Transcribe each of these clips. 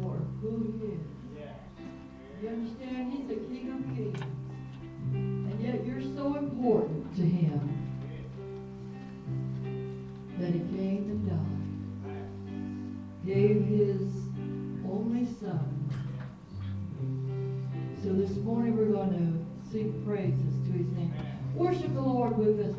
for who he is. You understand? He's the King of Kings. And yet you're so important to him that he came and died. Gave his only son. So this morning we're going to sing praises to his name. Worship the Lord with us.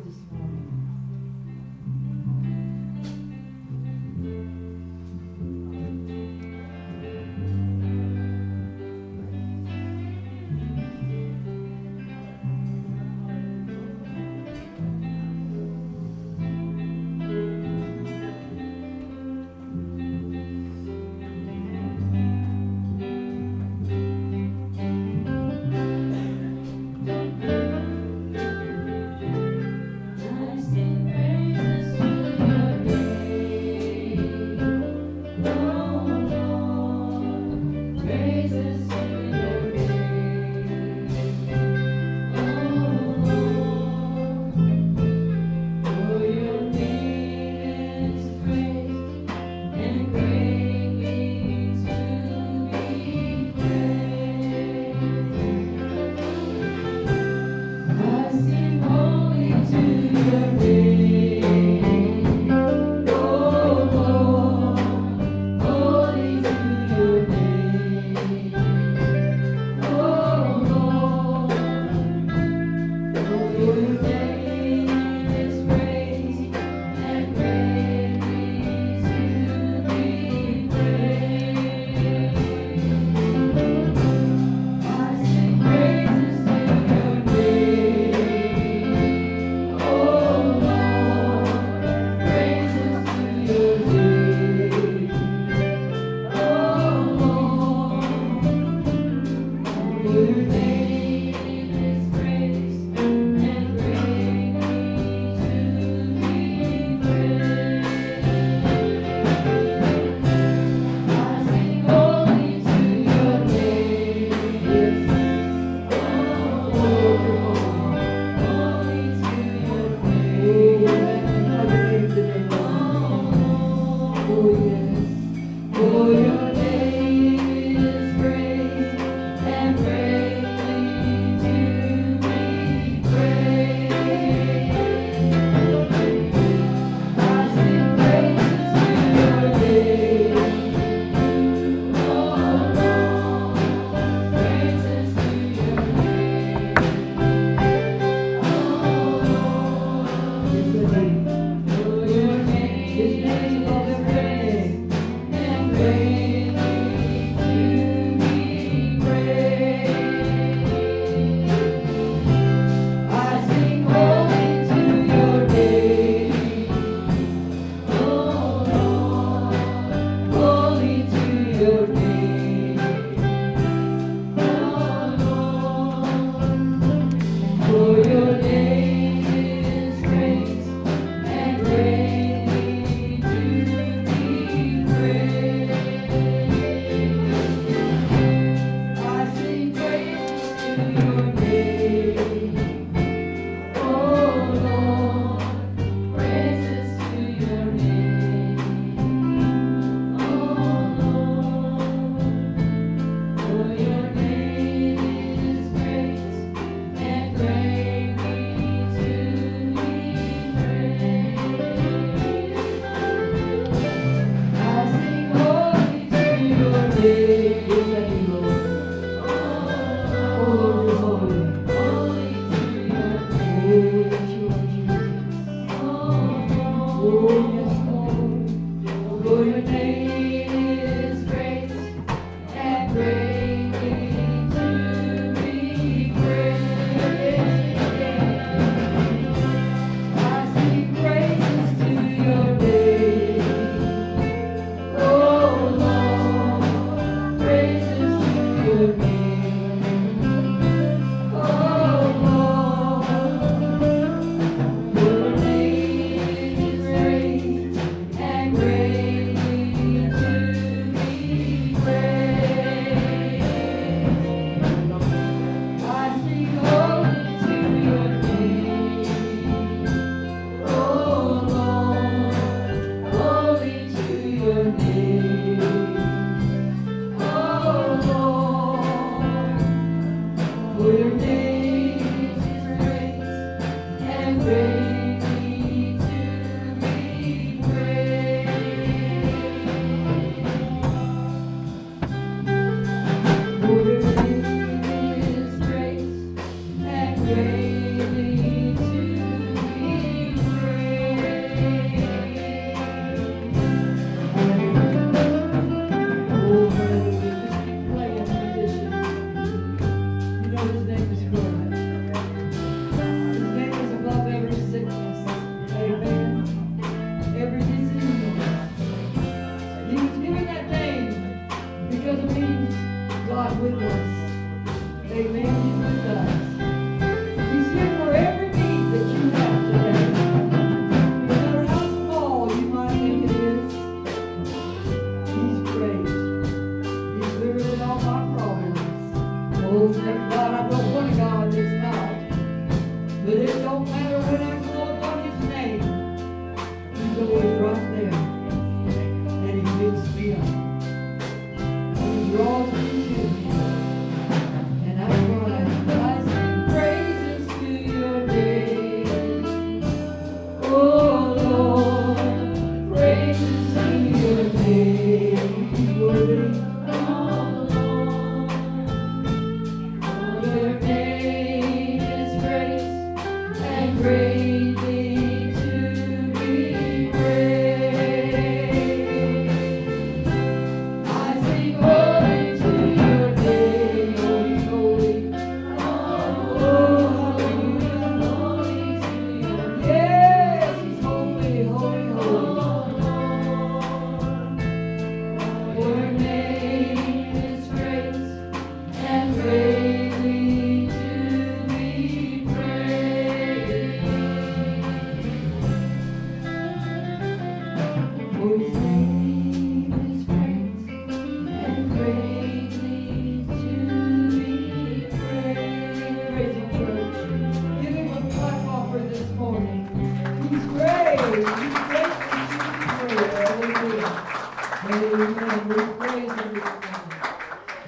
Praise morning.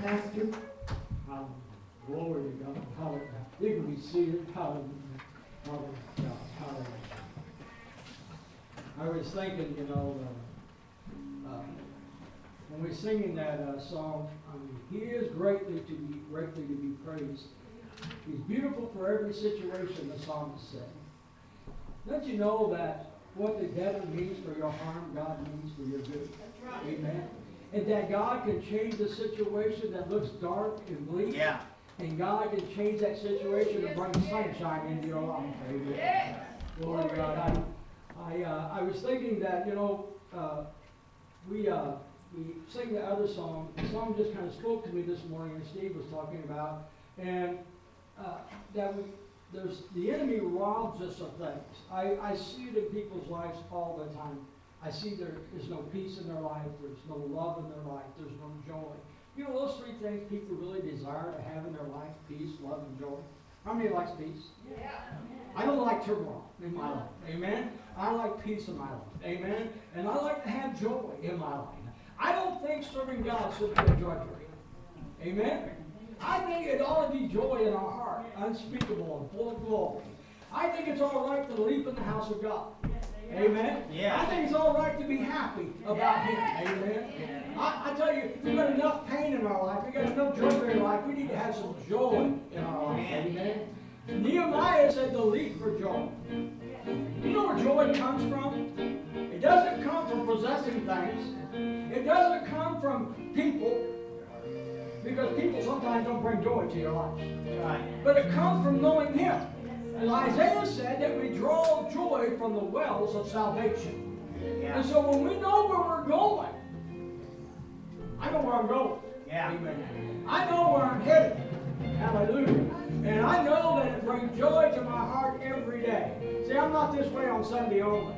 Pastor. Hallelujah. Glory God. You can be. Hallelujah. I was thinking, you know, uh, uh, when we're singing that uh, song, I mean, He is greatly to be greatly to be praised. He's beautiful for every situation, the psalmist said. Don't you know that what the devil means for your harm, God means for your good? Amen. And that God can change the situation that looks dark and bleak. Yeah. And God can change that situation and bring sunshine into your life. Amen. Glory to God. I, I, uh, I was thinking that, you know, uh, we, uh, we sing the other song. The song just kind of spoke to me this morning, and Steve was talking about. And uh, that we, there's, the enemy robs us of things. I, I see it in people's lives all the time. I see there is no peace in their life, there's no love in their life, there's no joy. You know, those three things people really desire to have in their life, peace, love, and joy. How many likes peace? Yeah. I don't like turmoil in my life. Amen. I like peace in my life. Amen. And I like to have joy in my life. I don't think serving God should be a drudgery. Amen. I think it ought to be joy in our heart, unspeakable and full of glory. I think it's all right to leap in the house of God. Amen. Yeah. I think it's all right to be happy about Him. Amen. I, I tell you, we've got enough pain in our life. We've got enough joy in our life. We need to have some joy in our life. Amen. Nehemiah said to leap for joy. You know where joy comes from? It doesn't come from possessing things. It doesn't come from people. Because people sometimes don't bring joy to your life. Right. But it comes from knowing Him. And Isaiah said that we draw joy from the wells of salvation. Yeah. And so when we know where we're going, I know where I'm going. Yeah. Amen. I know where I'm headed. Hallelujah. And I know that it brings joy to my heart every day. See, I'm not this way on Sunday only.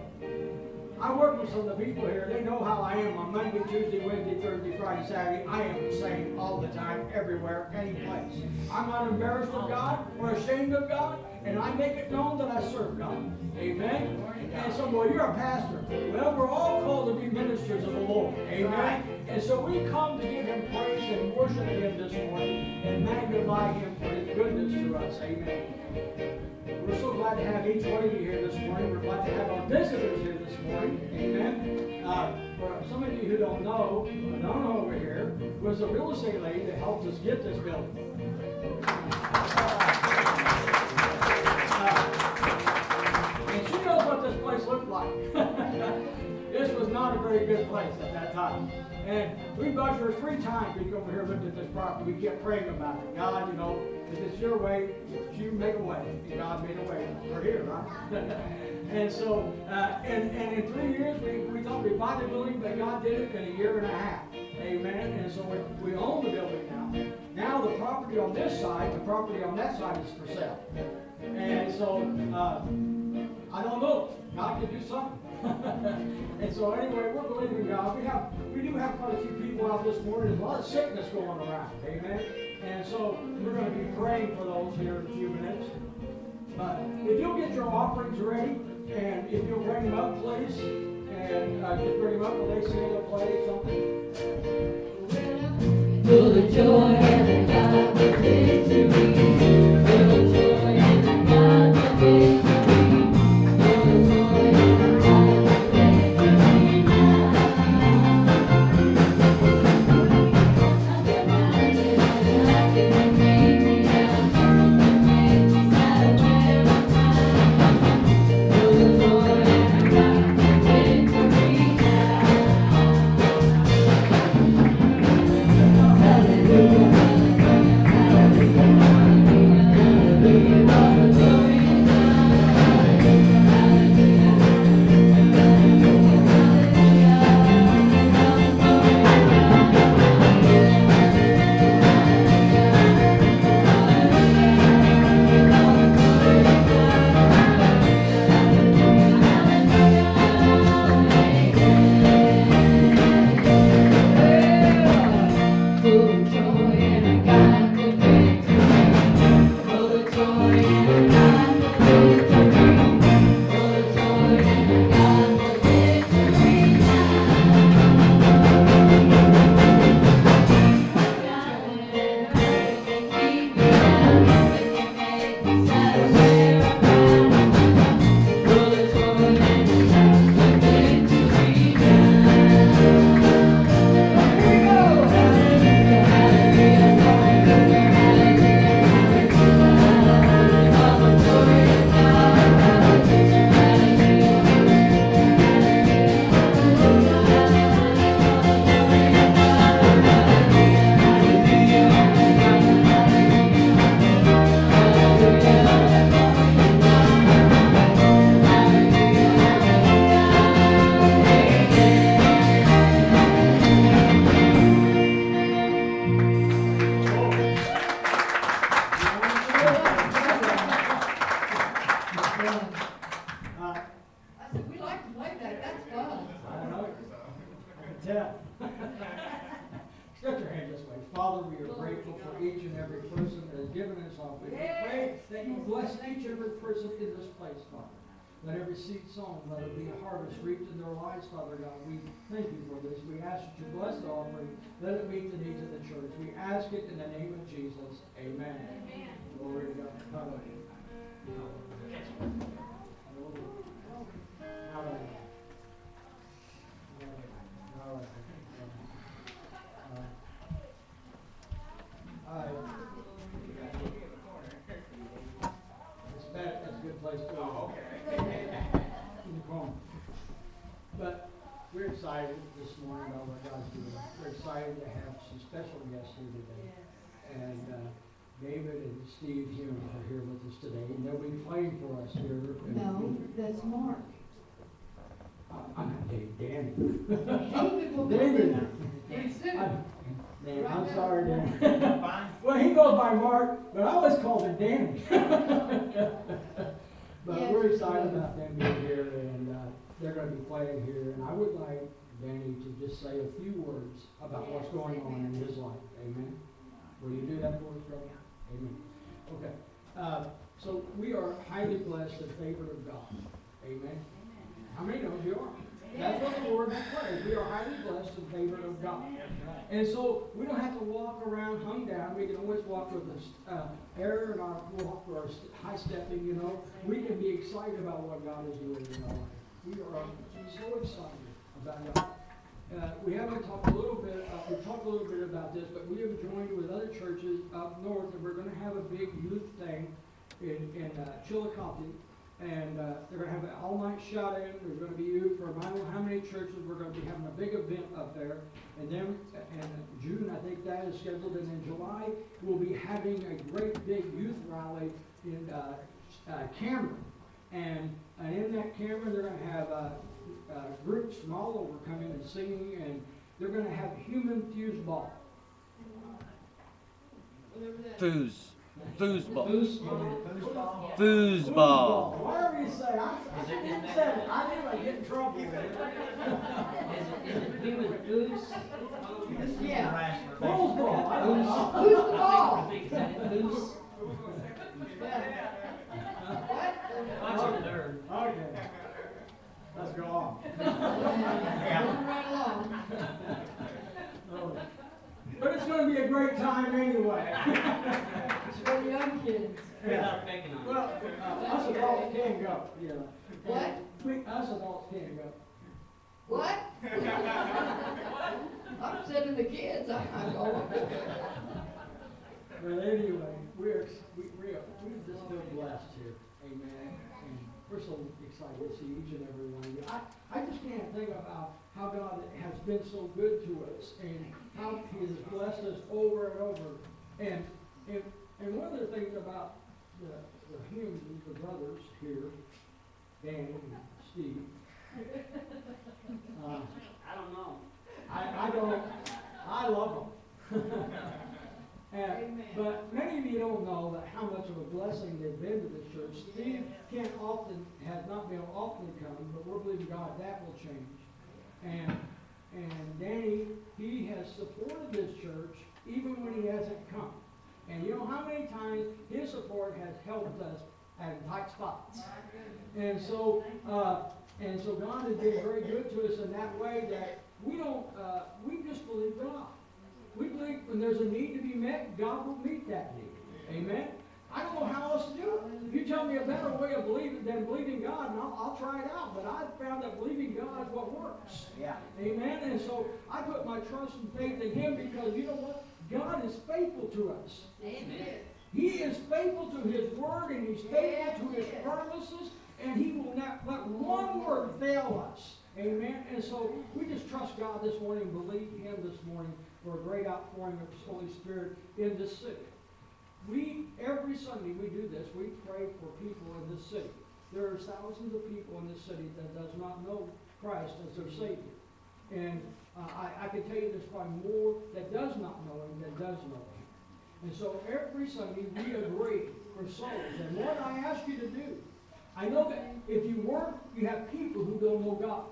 I work with some of the people here. They know how I am on Monday, Tuesday, Wednesday, Thursday, Friday, Saturday. I am the same all the time, everywhere, any place. I'm not embarrassed of oh. God or ashamed of God, and I make it known that I serve God. Amen. And so, well, you're a pastor. Well, we're all called to be ministers of the Lord. Amen. And so we come to give Him praise and worship Him this morning and magnify Him for His goodness to us. Amen. We're so glad to have each one of you here this morning. We're glad to have our visitors here this morning. Amen. Uh, for some of you who don't know, Nona over here was a real estate lady that helped us get this building. Very good place at that time. And we bugged her three times. We come over here, looked at this property. We kept praying about it. God, you know, if it's your way, you make a way. And God made a way. We're here, right? and so, uh, and, and in three years, we, we thought we'd buy the building, but God did it in a year and a half. Amen. And so we, we own the building now. Now the property on this side, the property on that side is for sale. And so, uh, I don't know. God can do something. And so anyway, we're believing God. We have we do have quite a few people out this morning. There's a lot of sickness going around. Amen. And so we're going to be praying for those here in a few minutes. But if you'll get your offerings ready, and if you'll bring them up, please, and uh, just bring them up, will they sing or play something? Full of joy and God the victory. This. We ask that you bless the offering. Let it meet the needs of the church. We ask it in the name of Jesus. Amen. Amen. Glory to God. Hallelujah. Hallelujah. It's bad, that's a good place to. Oh, okay. In the corner. But we're excited this morning about what God's doing. We're excited to have some special guests here today. And, uh, David and Steve Hume are here with us today, and they'll be playing for us here. No, that's Mark. I'm not Dave, Danny. David will David. in very. I'm- Dan, sorry, Dan. Well, he goes by Mark, but I always called him Danny. But we're excited about them being here, and, uh, they're gonna be playing here, and I would like Danny to just say a few words about what's going on in his life, amen? Will you do that for us, brother? Amen. Okay, uh, so we are highly blessed and favored of God, amen? How many knows you are? That's what the word declares. We are highly blessed and favored of God. And so we don't have to walk around hung down. We can always walk with a uh, air in our walk or high stepping, you know. We can be excited about what God is doing in our life. We are so excited. Uh, we haven't talked a little bit, uh, we talked a little bit about this, but we have joined with other churches up north, and we're gonna have a big youth thing in, in uh, Chillicothe. And, uh, they're gonna have an all-night shout-in, there's gonna be youth from I don't know how many churches, we're gonna be having a big event up there. And then, in June, I think that is scheduled, and in July, we'll be having a great big youth rally in, uh, uh, Cameron. And, in that Cameron, they're gonna have, uh, groups from all over coming and singing, and they're gonna have human fuse ball. Foos. Foosball. Foosball. Foosball. Whatever you say, I, I didn't say it, I knew I'd get in trouble with it. Is it, is it who was Goose? Yeah. Foosball, I don't know. Who's the ball? Is that Goose? Watch it. Okay. Let's go on. Right along. Oh. But it's gonna be a great time anyway. It's for the young kids. Without picking on it. Well, uh, us adults can go, know. What? We, us adults can go. What? I'm sending the kids, I'm not going. But anyway, we're, we, we're, we've just been blessed here, amen. And we're so see each and every one of you. I, I just can't think about how God has been so good to us and how He has blessed us over and over. And, and, and one of the things about the, the Humes, the brothers here, Dan and Steve, uh, I don't know. I, I don't, I love them. And, but many of you don't know that how much of a blessing they've been to this church. Steve can't often, has not been often come, but we're believing God that will change. And, and Danny, he has supported this church even when he hasn't come. And you know how many times his support has helped us at tight spots. And so, uh, and so God has been very good to us in that way that we don't, uh, we just believe God. We believe when there's a need to be met, God will meet that need. Amen? I don't know how else to do it. If you tell me a better way of believing than believing God, and I'll, I'll try it out. But I've found that believing God is what works. Yeah. Amen? And so I put my trust and faith in Him because you know what? God is faithful to us. Amen. He is faithful to His word and He's faithful to His promises, and He will not let one word fail us. Amen. And so we just trust God this morning, believe Him this morning for a great outpouring of His Holy Spirit in this city. We, every Sunday we do this, we pray for people in this city. There are thousands of people in this city that does not know Christ as their Savior. And uh, I, I can tell you there's probably more that does not know Him than does know Him. And so every Sunday we agree for souls. And what I ask you to do, I know that if you work, you have people who don't know God.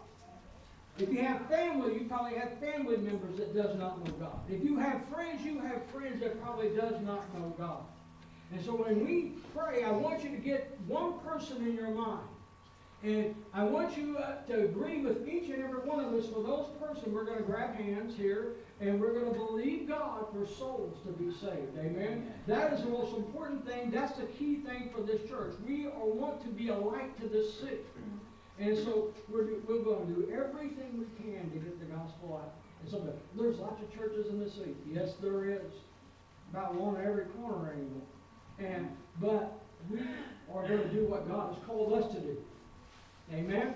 If you have family, you probably have family members that does not know God. If you have friends, you have friends that probably does not know God. And so when we pray, I want you to get one person in your mind. And I want you uh, to agree with each and every one of us for those person. We're going to grab hands here and we're going to believe God for souls to be saved. Amen. That is the most important thing. That's the key thing for this church. We want to be a light to this city. And so we're, do- we're going to do everything we can to get the gospel out. And so there's lots of churches in the city. Yes, there is. About one every corner anymore. And, but we are going to do what God has called us to do. Amen?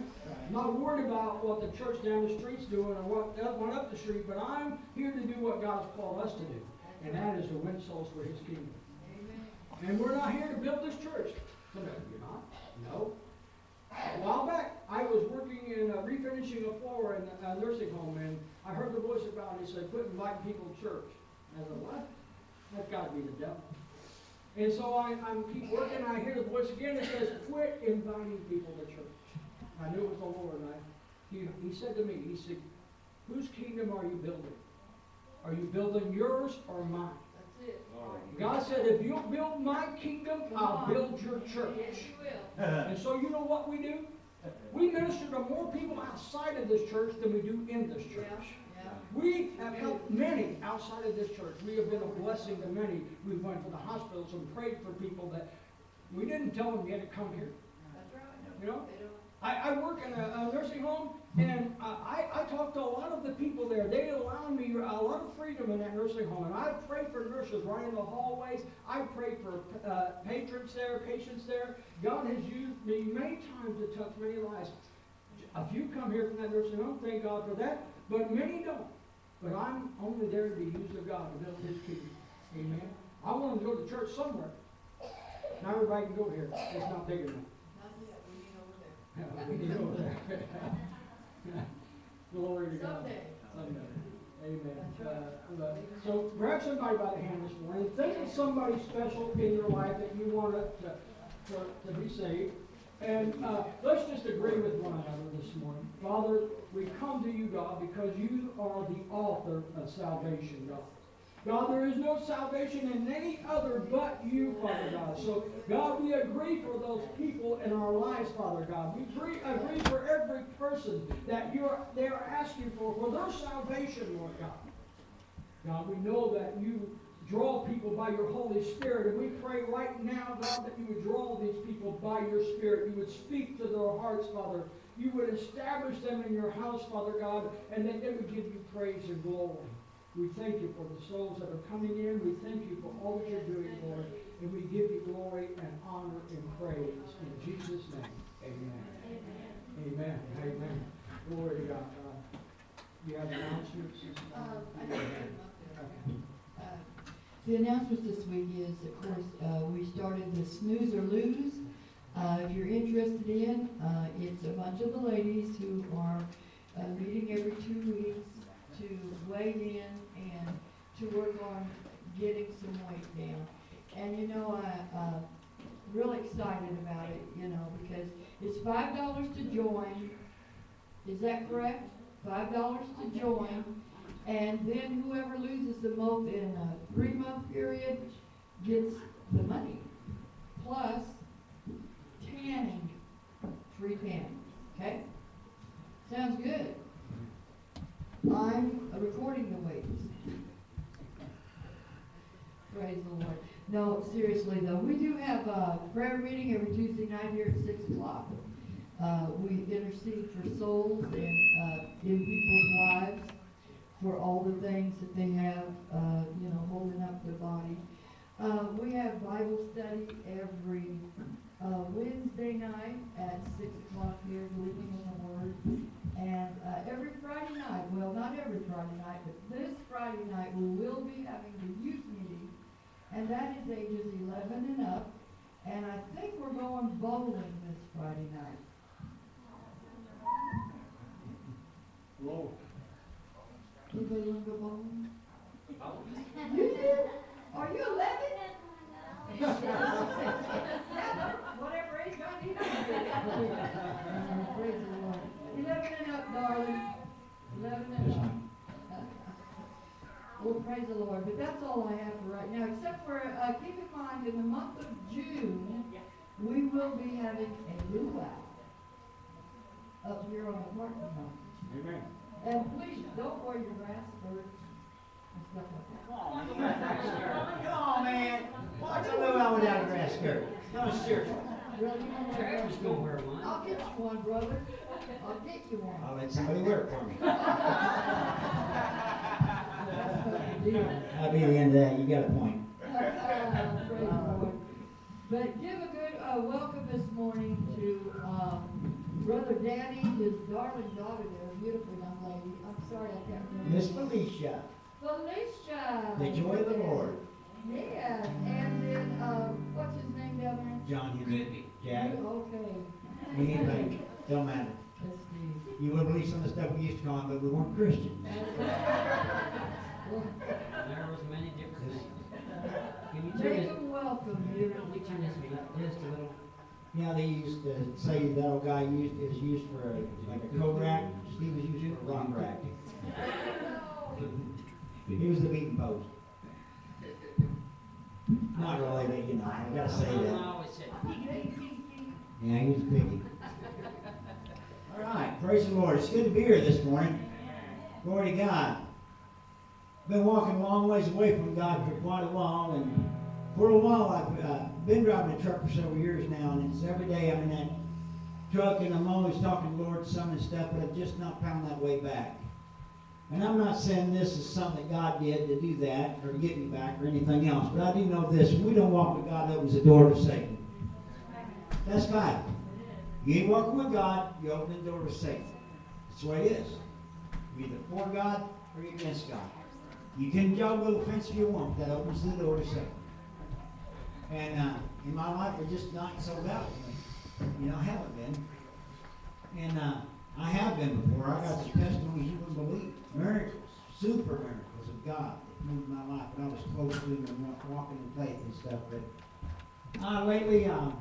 Not worried about what the church down the street's doing or what up- went up the street, but I'm here to do what God has called us to do. And that is to win souls for His kingdom. Amen. And we're not here to build this church. No, you're not. No. A while back, I was working in uh, refinishing a floor in a nursing home, and I heard the voice God. He said, "Quit inviting people to church." I said, "What? That's got to be the devil." And so I, I'm keep working, and I hear the voice again that says, "Quit inviting people to church." I knew it was the Lord, and I, he, he said to me, he said, "Whose kingdom are you building? Are you building yours or mine?" That's it. God said, "If you'll build my kingdom, I'll build your church." Yes, you will. And so you know what we do? We minister to more people outside of this church than we do in this Yeah, church. yeah. We have helped many outside of this church. We have been a blessing to many. We went to the hospitals and prayed for people that we didn't tell them you had to come here. That's right. You know? I, I work in a, a nursing home, and uh, I, I talk to a lot of the people there. They allow me a lot of freedom in that nursing home, and I pray for nurses right in the hallways. I pray for uh, patrons there, patients there. God has used me many times to touch many lives. A few come here from that nursing home, thank God for that, but many don't. But I'm only there to be used of God to build His kingdom. Amen. I want them to go to church somewhere. Not everybody can go here. It's not big enough. Not yet, we need over there. Yeah, we need over there. Glory to God. Someday. Someday. Amen. Uh, uh, So grab somebody by the hand this morning. Think of somebody special in your life that you want to, to, to be saved. And uh, let's just agree with one another this morning. Father, we come to you, God, because you are the author of salvation, God. God, there is no salvation in any other but you, Father God. So, God, we agree for those people in our lives, Father God. We agree, agree for every person that you're they are asking for, for their salvation, Lord God. God, we know that you draw people by your Holy Spirit, and we pray right now, God, that you would draw these people by your Spirit. You would speak to their hearts, Father. You would establish them in your house, Father God, and that they would give you praise and glory. We thank you for the souls that are coming in. We thank you for all that you're doing, Lord. And we give you glory and honor and praise. In Jesus' name, amen. Amen. Amen. Glory to God. Uh, You have announcements? Um, I think, Okay. uh, The announcements this week is, of course, uh, we started the snooze or lose. Uh, if you're interested in, uh, it's a bunch of the ladies who are, uh, meeting every two weeks to weigh in and to work on getting some weight down. And you know, I, uh, real excited about it, you know, because it's five dollars to join. Is that correct? Five dollars to join. And then whoever loses the most in a three-month period gets the money. Plus tanning, free tanning, okay? Sounds good. I'm recording the weights. Praise the Lord. No, seriously though, we do have a prayer meeting every Tuesday night here at six o'clock. Uh, we intercede for souls and, uh, in people's lives for all the things that they have, uh, you know, holding up their body. Uh, we have Bible study every, uh, Wednesday night at six o'clock here, believing in the Word. And, uh, every Friday night, well, not every Friday night, but this Friday night, we will be having the youth meeting. And that is ages eleven and up. And I think we're going bowling this Friday night. Lord. Anybody want to go bowling? You do? Are you eleven? Whatever age I need Eleven and up, darling. Eleven and up. Well, praise the Lord, but that's all I have for right now, except for, uh, keep in mind, in the month of June, we will be having a luau up here on the parking lot. Amen. And please, don't wear your grass skirts and stuff like that. Come on, man. Why'd you move out without a grass skirt? No, seriously. Really, you don't Travis grass gonna wear one. I'll get you one, brother. I'll get you one. I'll let somebody work for me. That's what you do. That'll be the end of that. You got a point. Uh, Praise the Lord. But give a good, uh, welcome this morning to, um, Brother Danny, his darling daughter there, beautiful young lady. I'm sorry I can't remember. Miss Felicia, Felicia. the joy of the Lord. Yes, and then, uh, what's his name down there? John Henry. Jack. Okay. Anything. Don't matter. Let's see. You wouldn't believe some of the stuff we used to call him, but we weren't Christians. There was many different Yes. things. Can you Make turn this, them welcome here. can you turn this just a little? Yeah, they used to say that old guy used, is used for a, like a coat rack. Steve was using for a rock rack. He was the beating post. Not really, but you know, I gotta say Mama that. always said, Yeah, he was piggy. All right, praise the Lord. It's good to be here this morning. Glory to God. Been walking a long ways away from God for quite a while, and for a while I've uh, been driving a truck for several years now, and it's every day I'm in that truck, and I'm always talking to the Lord some and stuff, but I've just not found that way back. And I'm not saying this is something that God did to do that or to get me back or anything else, but I do know this: when we don't walk with God, opens the door to Satan. That's Bible. You ain't walking with God, you open the door to Satan. That's the way it is. You're either for God or you're against God. You can juggle the fence if you want, but that opens the door to Satan. And uh, in my life, it's just not so about me. You know, I haven't been. And uh, I have been before. I got some testimonies you wouldn't believe. Miracles, super miracles of God that moved my life when I was close to Him and walking in faith and stuff. But uh, lately, um,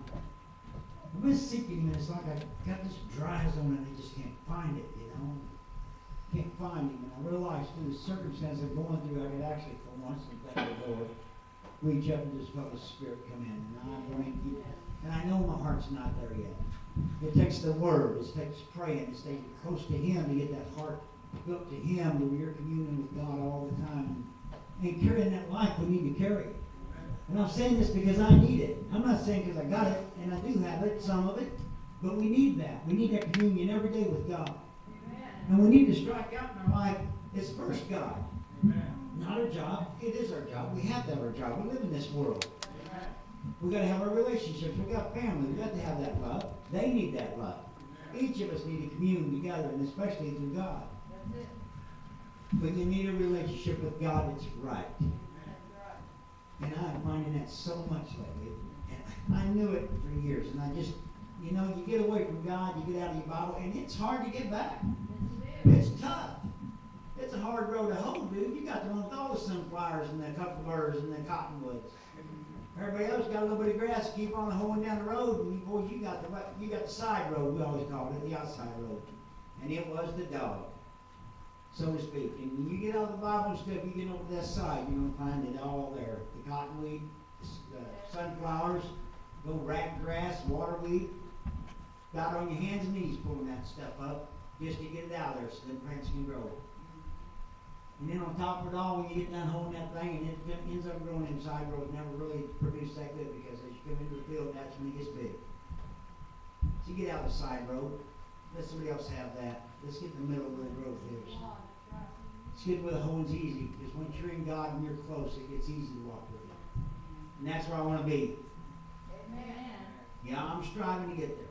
I've been seeking and it's like I got this dry zone and I just can't find it, you know. Can't find Him, and I realized through the circumstances I'm going through, I could actually, for once, and thank the Lord, reach up and just felt the Spirit come in, and I drink it. And I know my heart's not there yet. It takes the Word, it takes praying, it stays close to Him to get that heart hooked to Him, to where you're communing with God all the time. And carrying that life we need to carry. And I'm saying this because I need it. I'm not saying because I got it, and I do have it, some of it, but we need that. We need that communion every day with God. And we need to strike out in our life. It's first God. Not our job. It is our job. We have to have our job. We live in this world. We got to have our relationships. We got family. We got to have that love. They need that love. Each of us need to commune together, and especially through God. But you need a relationship with God that's right. And I'm finding that so much lately. And I knew it for years, and I just, you know, you get away from God, you get out of your Bible, and it's hard to get back. It's tough. It's a hard road to hoe, dude. You got the one with all the sunflowers and the cucumbers and the cottonwoods. Everybody else got a little bit of grass to keep on hoeing down the road, and boys, you got the you got the side road. We always called it the outside road, and it was the dog, so to speak. And when you get out of the Bible stuff, you get over that side, you're gonna find it all there. The cottonweed, the sunflowers, go rat grass, waterweed. Got on your hands and knees pulling that stuff up just to get it out of there so the plants can grow. And then on top of it all, when you get done holding that thing and it ends up growing inside road, it never really produced that good because as you come into the field, that's when it gets big. So you get out of the side road, let somebody else have that. Let's get in the middle where the growth is. Get where the hoeing's easy because once you're in God and you're close, it gets easy to walk with Him. And that's where I want to be. Yeah, I'm striving to get there.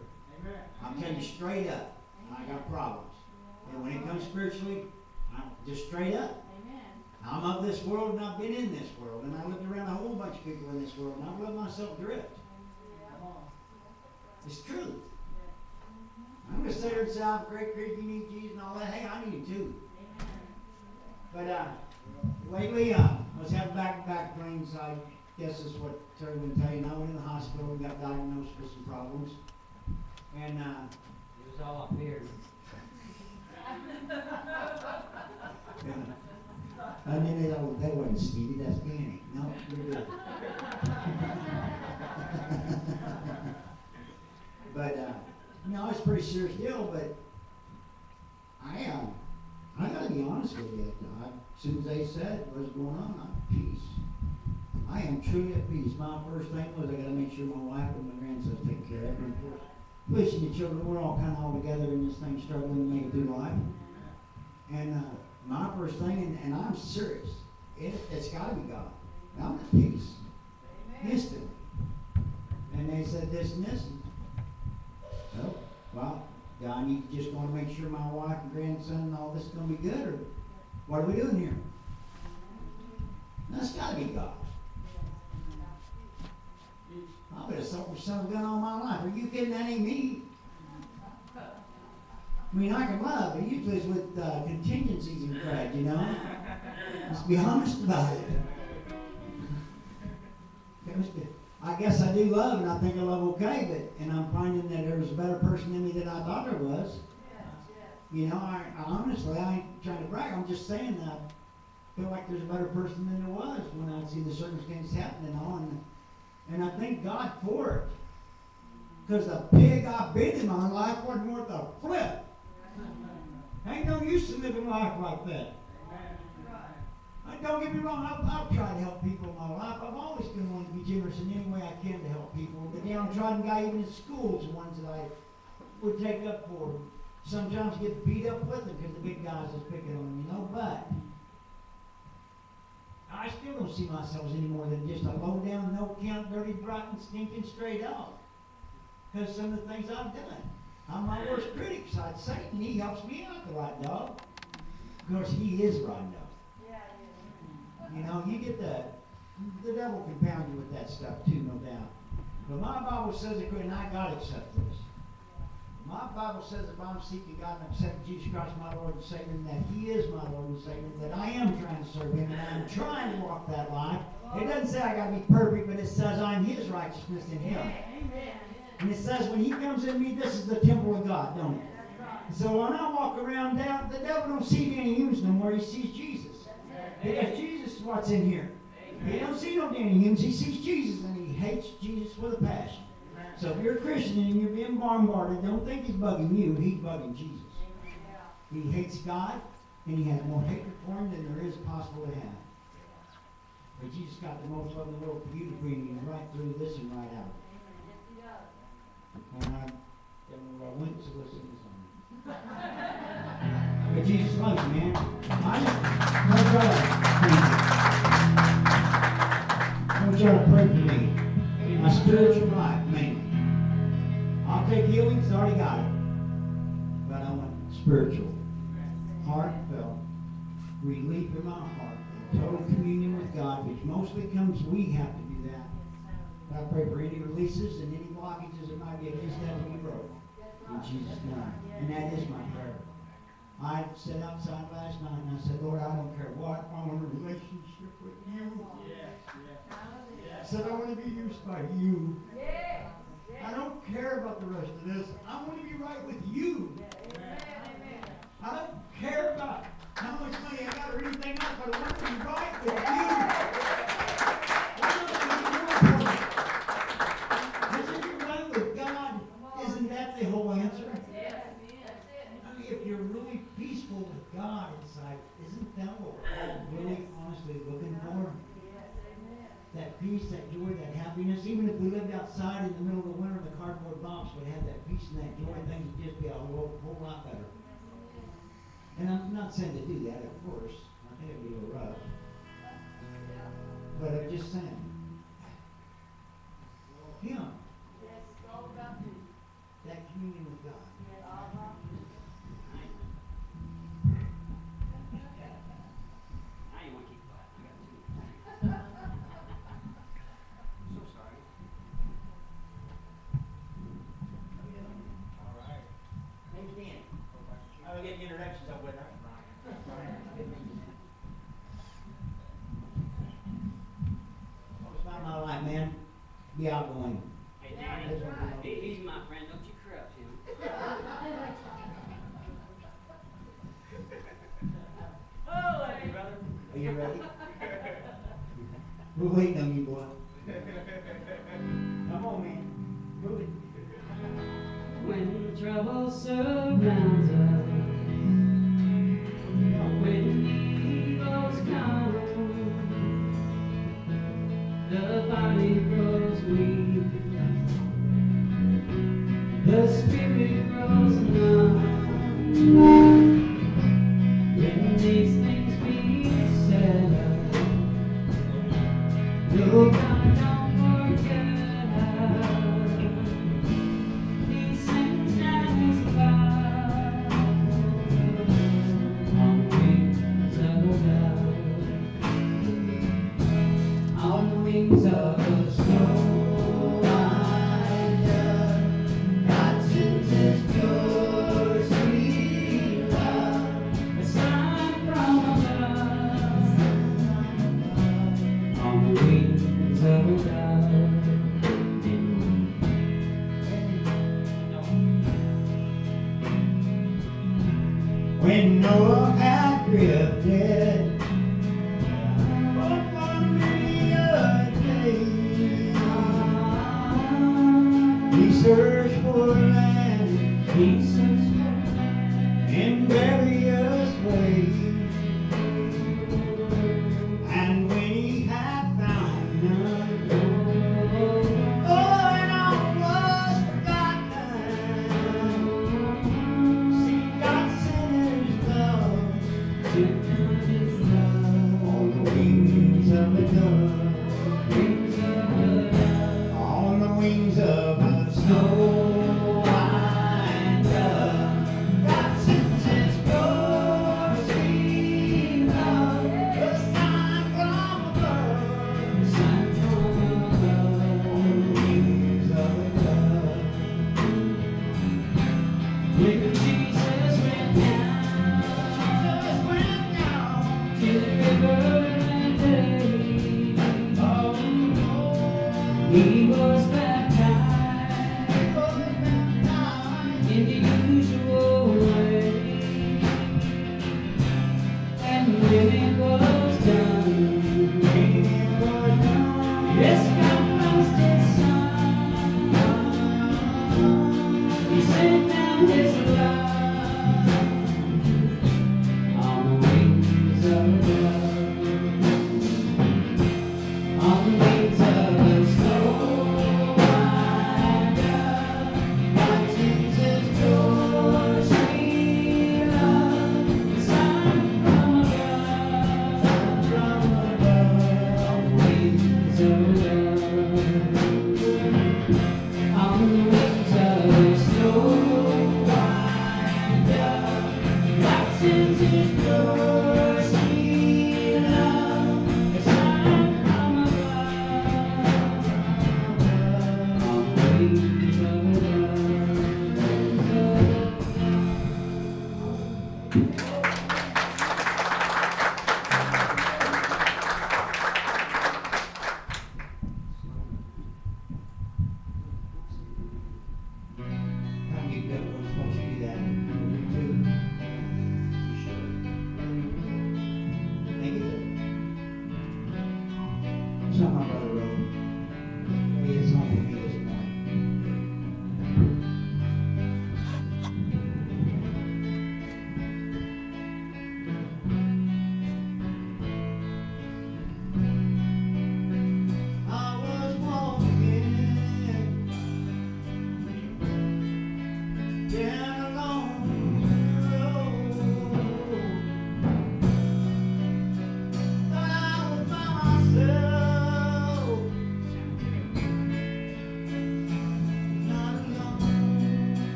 I'm telling you straight up, I got problems. And when it comes spiritually, I'm just straight up. I'm of this world and I've been in this world and I lived around a whole bunch of people in this world and I've let myself drift. It's truth. I'm gonna say to South Great Creek, you need Jesus and all that. Hey, I need it too. But uh, lately, uh, I was having back-to-back pains. I guess is what Terry would tell you. And I went in the hospital and got diagnosed with some problems. And uh, It was all up here. And then they, oh, that wasn't Stevie, that's Danny. No, you're good. but, uh, no, it's a pretty serious deal, but I, um, I gotta be honest with you. I, as soon as they said what's going on, I'm at peace. I am truly at peace. My first thing was I gotta make sure my wife and my grandson's taken care of. And pushing the children, we're all kind of all together in this thing, struggling to make it through life. And uh, my first thing, and, and I'm serious, it, it's got to be God. I'm at peace. Instantly. And they said this and this. So, well, do I need to just want to make sure my wife and grandson and all this is going to be good, or what are we doing here? That's got to be God. I've been a son son of gun all my life. Are you kidding? That ain't me. I mean, I can love, but usually it's with uh, contingencies and crap, you know? Let's be honest about it. It was good. I guess I do love, and I think I love okay, but, and I'm finding that there was a better person in me than I thought there was. You know, I, I honestly, I ain't trying to brag, I'm just saying that I feel like there's a better person than there was when I see the circumstances happening on. And I thank God for it. Because the pig I've been in my life wasn't worth a flip. Ain't no use in living life like that. Don't get me wrong, I've, I've tried to help people in my life. I've always been one to be generous in any way I can to help people. But the downtrodden guy, even in schools, the ones that I would take up for. Sometimes get beat up with them because the big guys is picking on them, you know, but I still don't see myself as any more than just a low down, no count, dirty, rotten, stinking straight out. Because some of the things I've done. I'm my worst critic besides Satan. He helps me out, the right dog. Of course, he is right dog. You know, you get the, the devil can pound you with that stuff too, no doubt. But my Bible says it, and I gotta accept this. My Bible says if I'm seeking God and accepting Jesus Christ, my Lord and Savior, and that He is my Lord and Savior, that I am trying to serve Him and I'm trying to walk that life. It doesn't say I gotta be perfect, but it says I'm His righteousness in Him. And it says when He comes in me, this is the temple of God, don't it? So when I walk around down, the devil don't see Danny Humes no more. He sees Jesus. Because Jesus what's in here. He don't see no Humes. He sees Jesus, and he hates Jesus with a passion. So if you're a Christian and you're being bombarded, don't think he's bugging you. He's bugging Jesus. He hates God, and he has more hatred for him than there is possible to have. But Jesus got the most love in the world for you to bring you right through this and right out. And I, I went to listen to something. But Jesus loves you, man. I just want y'all to I want y'all to pray for me. My spiritual life, man. I'll take healing, it's already got it. But I want spiritual, heartfelt relief in my heart, and total communion with God, which mostly comes, we have to do that. But I pray for any releases and any blockages that might be against that to be broke. In Jesus' name. And that is my prayer. I sat outside last night and I said, Lord, I don't care what, I want a relationship with you. I said, I want to be used by you. I don't care about the rest of this. I want to be right with you. I don't care about how much money I got or anything else, but I want to be right with you. What else can you do for me? Because if you're right with God, isn't that the whole answer? I mean, if you're really peaceful with God inside, isn't that what we're all really honestly looking for? That peace, that joy, that happiness. Even if we lived outside in the middle of the winter the cardboard box, we'd have that peace and that joy, things would just be a whole, whole lot better. And I'm not saying to do that, of course. I think it'd be a little rough. But I'm just saying. Him. That communion with God. I ain't want to keep quiet. I got two. So sorry. All right. Name's Dan. Introductions up with. It's about my life, man. Be outgoing.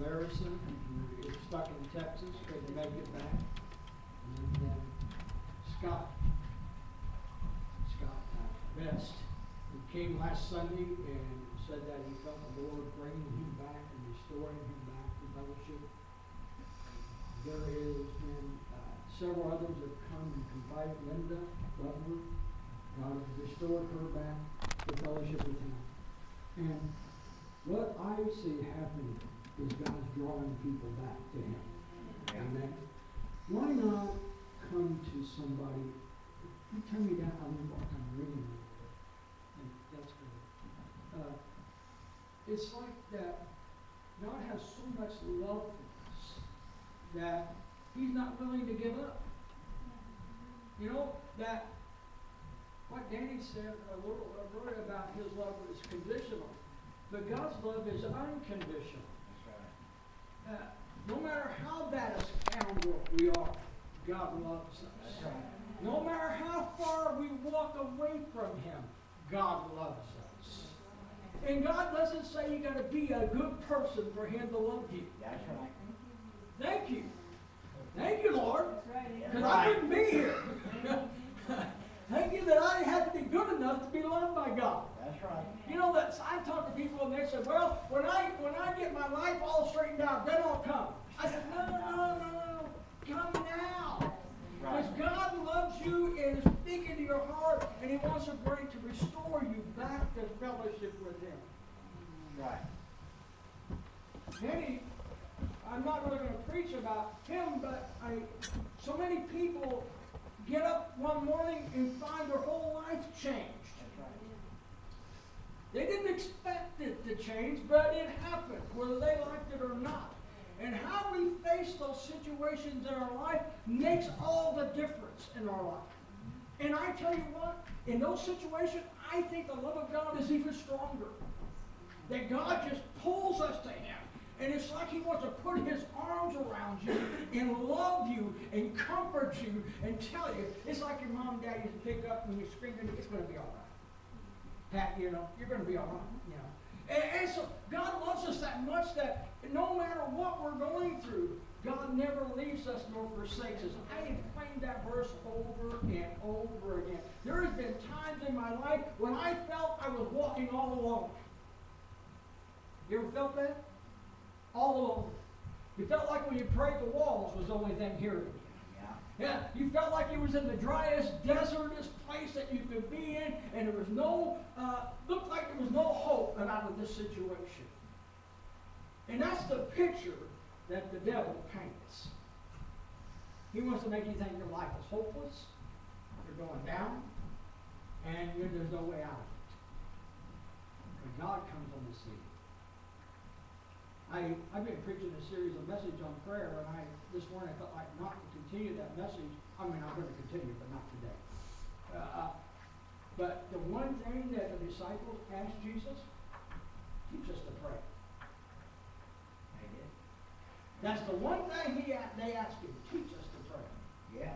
Larison, stuck in Texas, couldn't make it back. And then Scott, Scott uh, Best, who came last Sunday and said that he felt the Lord bringing him back and restoring him back to fellowship. There has been uh, several others that have come and confided, Linda Butler, God has restored her back to fellowship with him. And what I see happening is God's drawing people back to him. Amen. Why not come to somebody, you turn me down, I'm, I'm reading. And that's good. Uh, it's like that God has so much love for us that he's not willing to give up. You know, that what Danny said a little earlier about his love is conditional, but God's love is unconditional. Uh, no matter how bad a scoundrel we are, God loves us. No matter how far we walk away from Him, God loves us. And God doesn't say you got to be a good person for Him to love you. That's right. Thank you. Thank you, Lord. Because right. I couldn't be here. thinking that I had to be good enough to be loved by God. That's right. You know that I talk to people and they say, "Well, when I when I get my life all straightened out, then I'll come." I said, "No, no, no, no, no. come now." Because right. God loves you and is speaking to your heart, and He wants to bring to restore you back to fellowship with Him. Right. Many, I'm not really going to preach about Him, but I, so many people get up one morning and find their whole life changed. They didn't expect it to change, but it happened, whether they liked it or not. And how we face those situations in our life makes all the difference in our life. And I tell you what, in those situations, I think the love of God is even stronger. That God just pulls us to Him. And it's like He wants to put His arms around you and love you and comfort you and tell you. It's like your mom and dad used to pick up when you're screaming, it's going to be all right. Pat, you know, you're going to be all right, you know. And, and so God loves us that much that no matter what we're going through, God never leaves us nor forsakes us. I have claimed that verse over and over again. There has been times in my life when I felt I was walking all alone. You ever felt that? All alone. You felt like when you prayed, the walls was the only thing hearing you. Yeah. Yeah, you felt like you was in the driest, desertest place that you could be in, and there was no, uh, looked like there was no hope out of this situation. And that's the picture that the devil paints. He wants to make you think your life is hopeless, you're going down, and there's no way out of it. When God comes on the scene. I, I've been preaching a series of message on prayer, and I this morning I felt like not to continue that message. I mean, I'm going to continue, but not today. Uh, but the one thing that the disciples asked Jesus, teach us to pray. Did. That's the one thing he they asked him, teach us to pray. Yeah.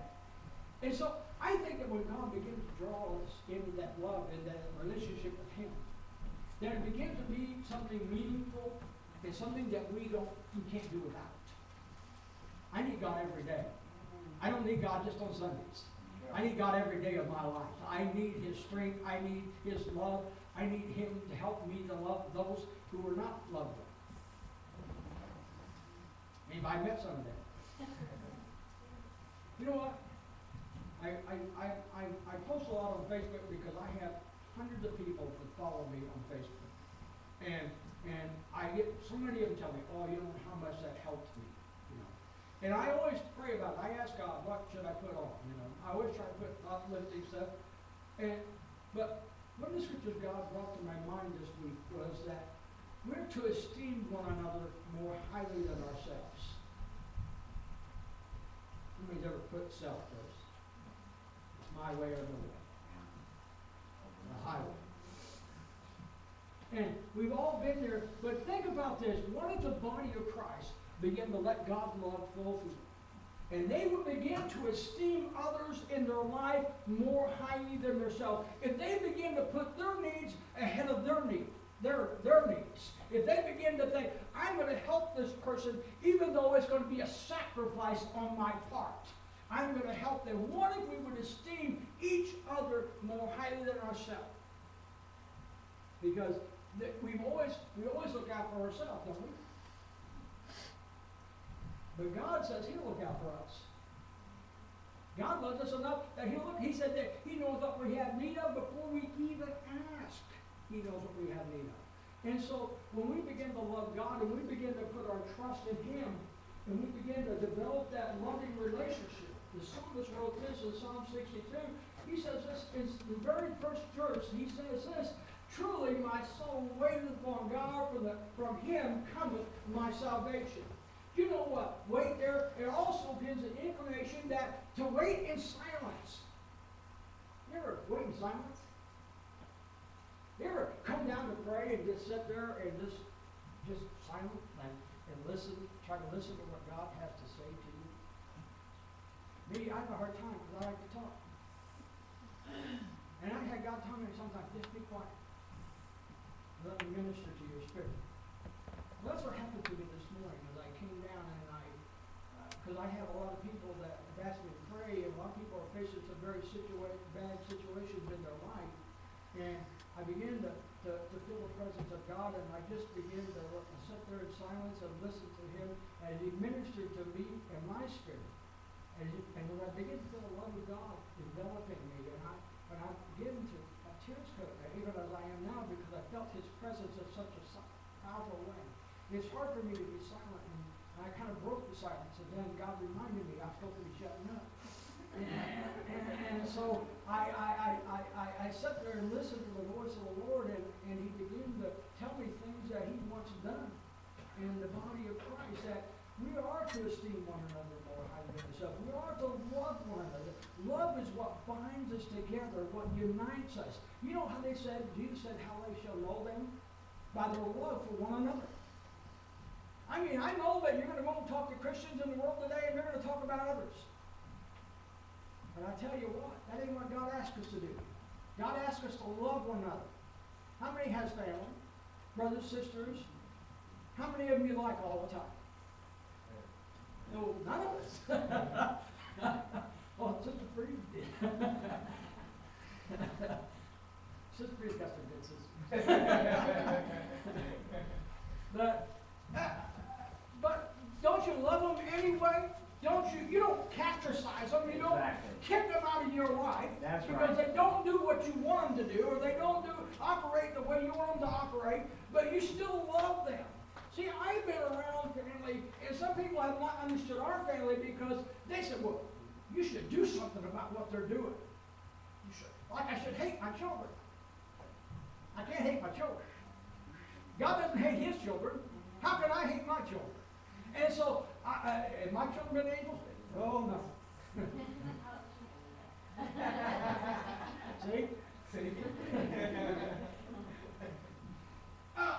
And so I think that when God begins to draw us into that love and that relationship with Him, that it begins to be something meaningful and something that we don't, we can't do without. I need God every day. I don't need God just on Sundays. I need God every day of my life. I need His strength. I need His love. I need Him to help me to love those who are not loved. Anybody met some of them? You know what? I, I, I, I, I post a lot on Facebook because I have hundreds of people that follow me on Facebook. And, and I get, so many of them tell me, oh, you know how much that helped me, you know. And I always pray about it. I ask God, what should I put on, you know. I always try to put uplifting stuff. And, but one of the scriptures God brought to my mind this week was that we're to esteem one another more highly than ourselves. Has ever put self first? It's my way or no way. The highway. And we've all been there, but think about this. What if the body of Christ began to let God's love flow through them? And they would begin to esteem others in their life more highly than themselves. If they begin to put their needs ahead of their need, their, their needs. If they begin to think, I'm going to help this person even though it's going to be a sacrifice on my part. I'm going to help them. What if we would esteem each other more highly than ourselves? Because we've always, we always look out for ourselves, don't we? But God says He'll look out for us. God loves us enough that He'll look. He said that He knows what we have need of before we even ask. He knows what we have need of. And so when we begin to love God and we begin to put our trust in Him and we begin to develop that loving relationship, the psalmist wrote this in Psalm 62. He says this in the very first verse. He says this. Truly my soul waiteth upon God, for the, from him cometh my salvation. You know what? Wait there. It also gives an inclination that to wait in silence. You ever wait in silence? You ever come down to pray and just sit there and just just silent and, and listen, try to listen to what God has to say to you? Me, I have a hard time because I like to talk. And I had God tell me sometimes, just be quiet. Let me minister to your spirit. That's what happened to me this morning as I came down and I, because I have a lot of people that have asked me to pray, and a lot of people are facing some very situa- bad situations in their life. And I began to, to, to feel the presence of God, and I just began to look, sit there in silence and listen to Him as He ministered to me and my spirit. And, he, and when I begin to feel the love of God developing me, and I, and I begin to uh, tears could even as I am now felt his presence in such a powerful way. It's hard for me to be silent, and I kind of broke the silence, and then God reminded me I'm supposed to be shutting up. And, and, and so I, I, I, I, I, I sat there and listened to the voice of the Lord, and, and he began to tell me things that he wants done in the body of Christ, that we are to esteem one another more highly than ourselves. We are to love one another. Love is what binds us together, what unites us. You know how they said, Jesus said, how they shall know them? By their love for one another. I mean, I know that you're going to go and talk to Christians in the world today and they're going to talk about others. But I tell you what, that ain't what God asked us to do. God asked us to love one another. How many has family? Brothers, sisters? How many of them you like all the time? No, none of us. oh, Sister Freed did. Sister Freed's got some good sisters. but, uh, but don't you love them anyway? Don't you? You don't castricize them. You don't Exactly. kick them out of your life That's because right. they don't do what you want them to do, or they don't do operate the way you want them to operate. But you still love them. See, I've been around family, and some people have not understood our family because they said, "Well, you should do something about what they're doing." You should, like I should hate my children. I can't hate my children. God doesn't hate His children. How can I hate my children? And so, I, I, have my children been angels? Oh no. See? See? Uh,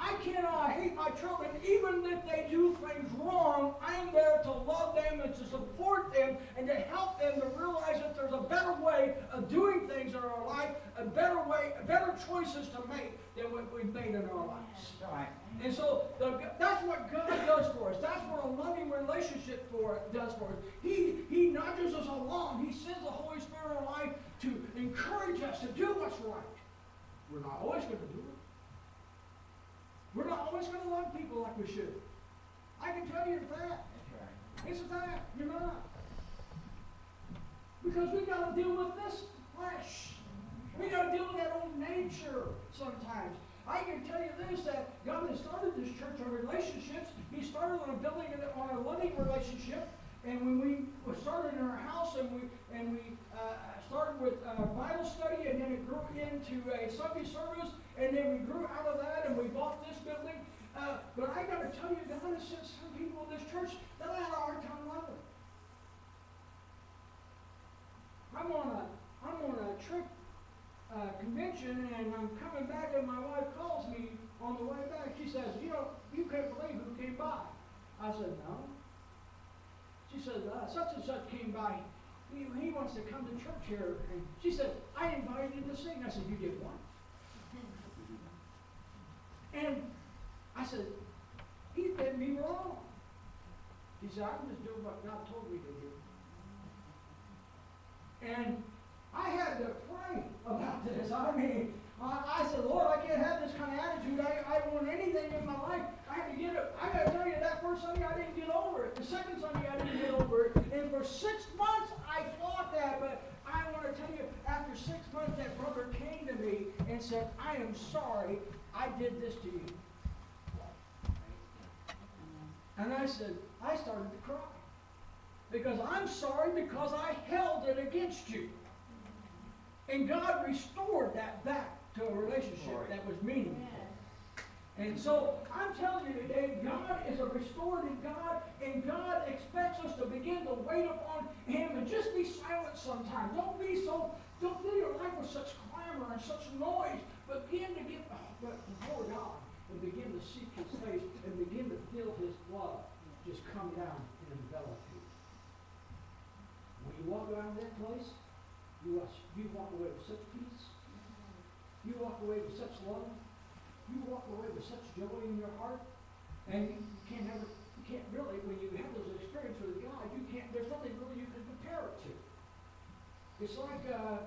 I cannot hate my children, even if they do things wrong. I'm there to love them and to support them and to help them to realize that there's a better way of doing things in our life, a better way, better choices to make than what we've made in our lives. Right. And so the, that's what God does for us. That's what a loving relationship for does for us. He He nudges us along. He sends the Holy Spirit in our life to encourage us to do what's right. We're not always going to do it. We're not always going to love people like we should. I can tell you that. It's a fact. You're not. Because we've got to deal with this flesh. We got to deal with that old nature sometimes. I can tell you this, that God has started this church on relationships. He started on building on a loving relationship. And when we started in our house and we and we uh, started with uh, Bible study and then it grew into a Sunday service and then we grew out of that and we bought this building. Uh, but I got to tell you, God has sent some people in this church that I had a hard time loving. I'm on a I'm on a trip uh, convention and I'm coming back and my wife calls me on the way back. She says, "You know, you can't believe who came by." I said, "No." Said, uh, "Such and such came by. He, he wants to come to church here." And she said, "I invited him to sing." I said, "You did what?" And I said, "He did me wrong." He said, "I'm just doing what God told me to do." And I had to pray about this. I mean, I, I said, Lord, I can't have this kind of attitude. I, I don't want anything in my life. I had to get it. I got to tell you, that first Sunday I didn't get over it. The second Sunday I didn't get over it. And for six months I fought that. But I want to tell you, after six months, that brother came to me and said, I am sorry I did this to you. And I said, I started to cry. Because I'm sorry because I held it against you. And God restored that back to a relationship that was meaningful. And so I'm telling you today, God is a restorative God, and God expects us to begin to wait upon Him and just be silent sometimes. Don't be so, don't fill your life with such clamor and such noise, begin to get oh, before God and begin to seek His face and begin to feel His love just come down and envelop you. When you walk around that place, you, you walk away with such peace. You walk away with such love. You walk away with such joy in your heart. And you can't ever, you can't really, when you have those experiences with God, you can't, there's nothing really you can compare it to. It's like, uh,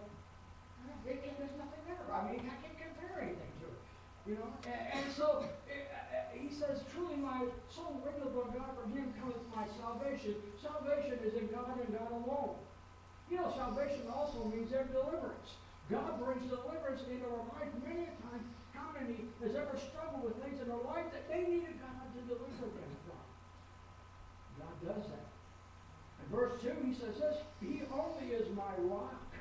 it, it, there's nothing there. I mean, I can't compare anything to it. You know, and, and so uh, he says, "Truly, my soul waiteth on God; from Him cometh my salvation. Salvation is in God and God alone." You know, salvation also means their deliverance. God brings deliverance into our life many a time. How many has ever struggled with things in their life that they needed God to deliver them from? God does that. Verse 2, he says this, He only is my rock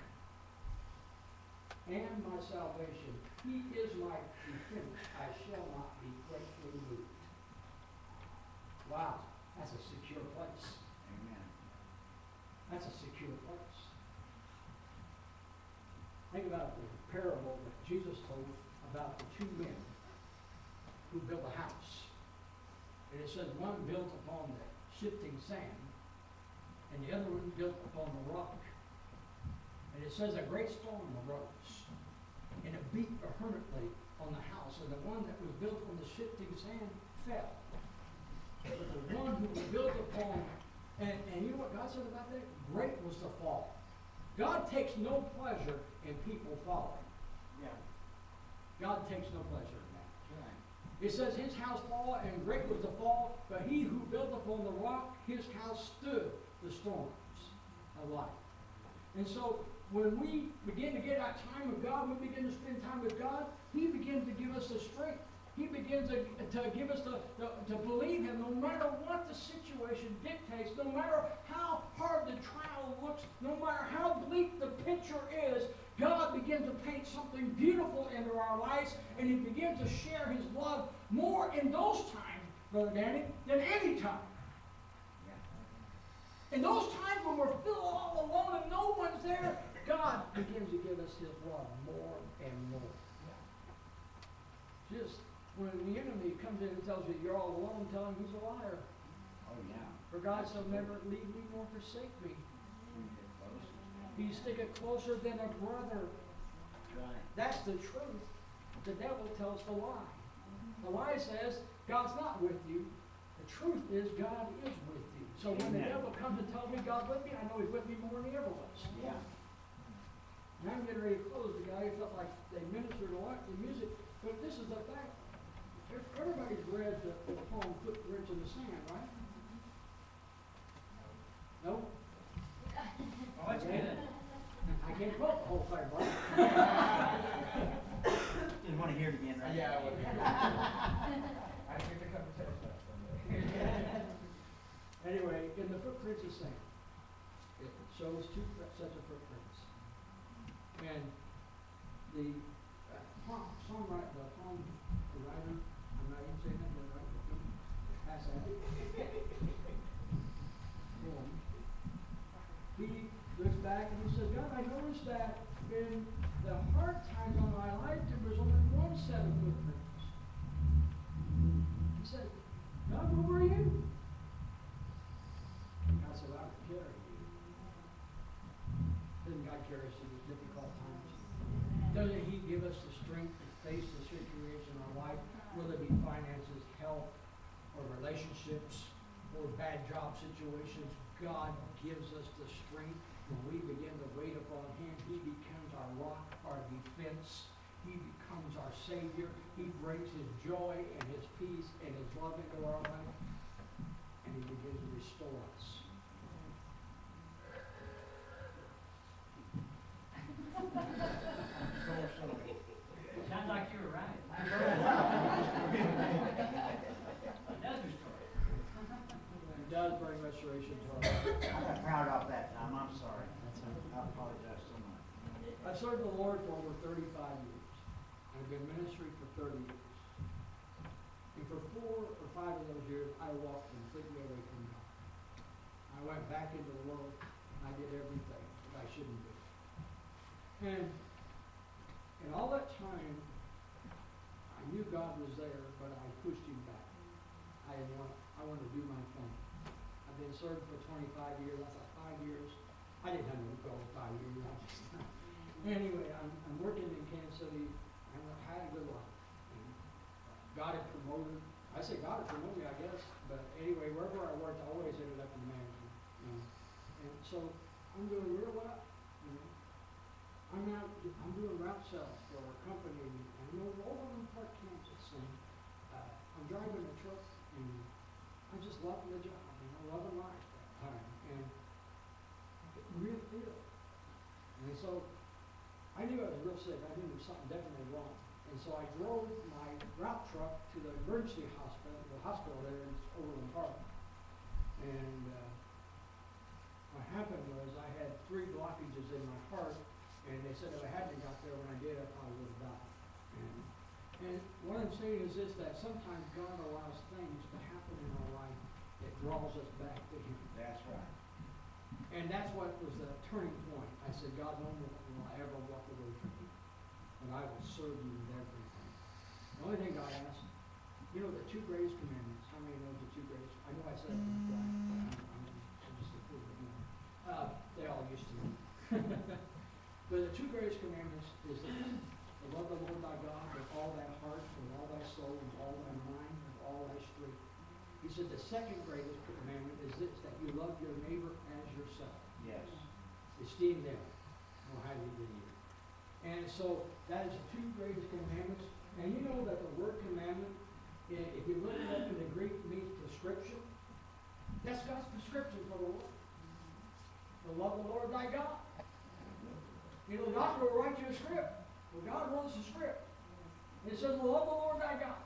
and my salvation. He is my defense. I shall not be greatly moved. Wow, that's a secure place. Amen. That's a secure place. Think about the parable that Jesus told about the two men who built a house. And it says one built upon the shifting sand, and the other one built upon the rock. And it says a great storm arose, and it beat vehemently on the house, and the one that was built on the shifting sand fell. But the one who was built upon, and, and you know what God said about that? Great was the fall. God takes no pleasure in people falling. Yeah, God takes no pleasure in that. right. It says his house fall, and great was the fall, but he who built upon the rock, his house stood the storms of life. And so when we begin to get our time with God, we begin to spend time with God, he begins to give us the strength. He begins to, to give us the, the, to believe him no matter what the situation dictates, no matter how hard the trial looks, no matter how bleak the picture is, God begins to paint something beautiful into our lives, and He begins to share His love more in those times, Brother Danny, than any time. In those times when we're feeling all alone and no one's there, God begins to give us His love more and more. Just when the enemy comes in and tells you you're all alone, tell him he's a liar. Oh, yeah. For God shall never leave me nor forsake me. Get close. Closer than a brother. That's the truth. The devil tells the lie. The lie says God's not with you. The truth is God is with you. So when the Amen. devil comes and tells me God's with me, I know he's with me more than he ever was. Yeah. And I'm getting ready to close. The guy felt like they ministered a lot to music, but this is the fact. Everybody's read the, the poem Footprints in the Sand, right? No? Oh, that's good. I can't quote the whole thing, right? Didn't want to hear it again, right? Yeah, I would. I think the conversation. Anyway, in the footprints of sand, it shows two sets of footprints. And the uh, songwriter, the poem writer, I'm not even saying that, right, pass that. Poem. He looks back and he says, God, I noticed that in the hard times of my life, there was only one set of footprints. He said, God, where were you? God said, I will carry you. Doesn't God carry us through the difficult times? Doesn't He give us the strength to face the situation in our life, whether it be finances, health, or relationships, or bad job situations? God gives us the strength. When we begin to wait upon Him, He becomes our rock, our defense. He becomes our Savior. He brings His joy and His peace and His into our life. And He begins to restore us. Sounds like you were right. It does restore. He does bring restoration to our life. I got proud off that time, I'm sorry. I apologize so much. I've served the Lord for over thirty-five years. I've been in ministry for thirty years. And for four or five of those years, I walked completely away from God. I went back into the world, and I did everything that I shouldn't do. And, and all that time, I knew God was there, but I pushed him back. I want, I wanted to do my thing. I've been serving for twenty-five years, I thought five years, I didn't have to go five years, I just, anyway, I'm, I'm working in Kansas City, and I had a good life. And God had promoted, I say God promoted me, I guess, but anyway, wherever I worked, I always ended up in management, you know. And so, I'm doing real well, you know. I'm out, I'm doing route sales for a company, and I'm over over Park, Kansas, and, uh, I'm driving a truck, and I'm just loving the job, you know, loving life at that time, and it real deal. And so, I I knew I was real sick. I knew there was something definitely wrong. And so I drove my route truck to the emergency hospital, the hospital there in Overland Park. And, uh, what happened was I had three blockages in my heart, and they said if I hadn't got there when I did, I probably would have died. And, and what I'm saying is this, that sometimes God allows things to happen in our life that draws us back to Him. That's right. And that's what was the turning point. I said, God, no more will I ever walk away from you, but I will serve you with everything. The only thing God asked, you know, the two greatest commandments, how many know the two greatest? I know I said it before, but I'm, I'm, I'm just a fool, but no. Uh, they all used to know. But the two greatest commandments is this, to love the Lord thy God with all thy heart, with all thy soul, with all thy mind, with all thy strength. He said the second greatest commandment is this, that you love your neighbor as yourself. Yes. Esteem them more highly than you. And so that is the two greatest commandments. And you know that the word commandment, if you look it up in the Greek, means prescription. That's God's prescription for the Lord. To love the Lord thy God. You know, the doctor will write you a script. Well, God wrote us a script. It says, love the Lord thy God.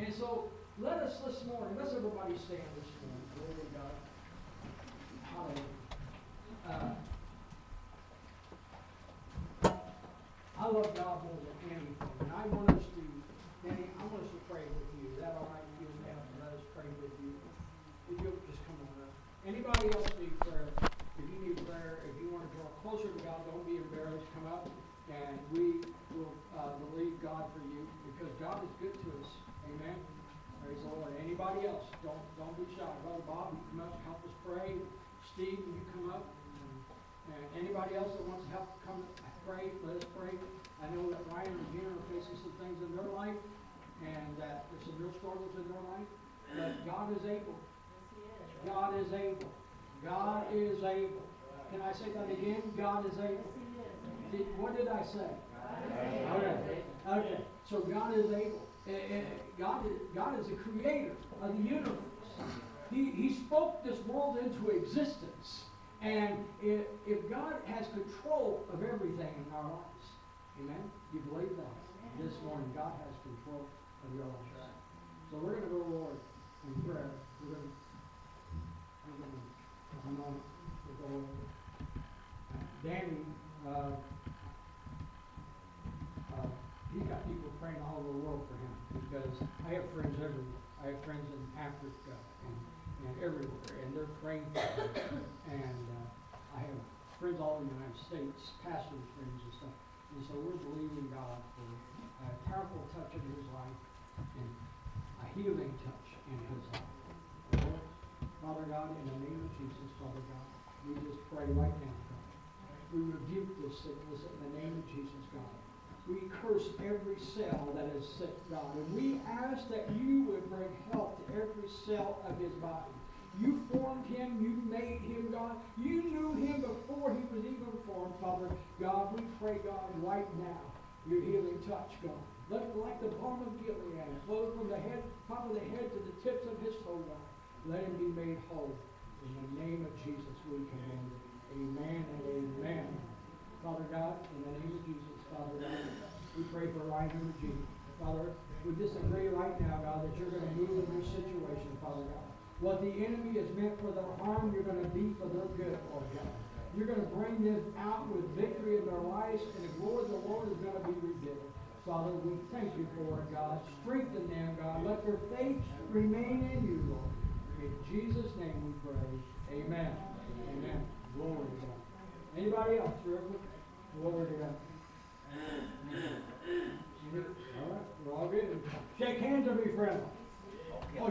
And so, let us this morning, let's everybody stand this morning. Glory to God. Hallelujah. Uh, I love God more than anything, and I want us to, Danny, I want us to pray with you. Is that all right you, ma'am? Let us pray with you. If you'll just come on up. Anybody else need prayer? If you need prayer, if you want to draw closer to God, don't be embarrassed. Come up, and we will uh, believe God for you because God is good. Praise the Lord. Anybody else? Don't don't be shy. Brother Bob, you come up, help us pray. Steve, you come up? And anybody else that wants to help come pray, let us pray. I know that Ryan and Gina are facing some things in their life, and that there's some real struggles in their life. But God is able. God is able. God is able. Can I say that again? God is able. Did, what did I say? Okay. Okay. So God is able. God is, God is the creator of the universe. He, he spoke this world into existence. And if, if God has control of everything in our lives, amen? You believe that? This morning, God has control of your lives. So we're going to go, Lord, in prayer. We're going to, we're going to, go over. Danny, uh, uh, he's got people praying all over the world for him because I have friends everywhere. I have friends in Africa and, and everywhere, and they're praying for him. And uh, I have friends all over the United States, pastors' friends and stuff. And so we're believing God for a powerful touch in his life and a healing touch in his life. Lord, Father God, in the name of Jesus, Father God, we just pray right now, God. We rebuke this sickness in the name of Jesus. We curse every cell that is sick, God. And we ask that you would bring health to every cell of his body. You formed him, you made him, God. You knew him before he was even formed, Father. God, we pray, God, right now, your healing touch, God. Let it like the balm of Gilead, flow from the head, top of the head to the tips of his toe, God. Let him be made whole. In the name of Jesus, we command. Amen and amen. Father God, in the name of Jesus, Father God, we pray for Ryan and Regina. Father, we disagree right now, God, that you're going to move in their situation, Father God. What the enemy is meant for their harm, you're going to be for their good, Lord God. You're going to bring them out with victory in their lives, and the glory of the Lord is going to be revealed. Father, we thank you for it, God. Strengthen them, God. Let their faith remain in you, Lord. In Jesus' name we pray. Amen. Amen. Glory to God. Anybody else? Glory to God. All right, we're all good. Shake hands and be friendly. Oh,